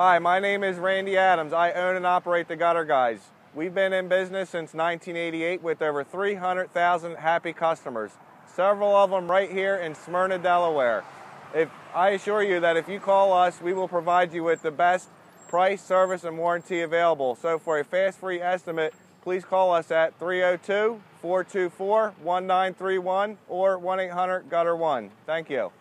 Hi, my name is Randy Adams. I own and operate the Gutter Guys. We've been in business since 1988 with over 300,000 happy customers, several of them right here in Smyrna, Delaware. If I assure you that if you call us, we will provide you with the best price, service, and warranty available. So for a fast free estimate, please call us at 302 424 1931 or 1 800 Gutter 1. Thank you.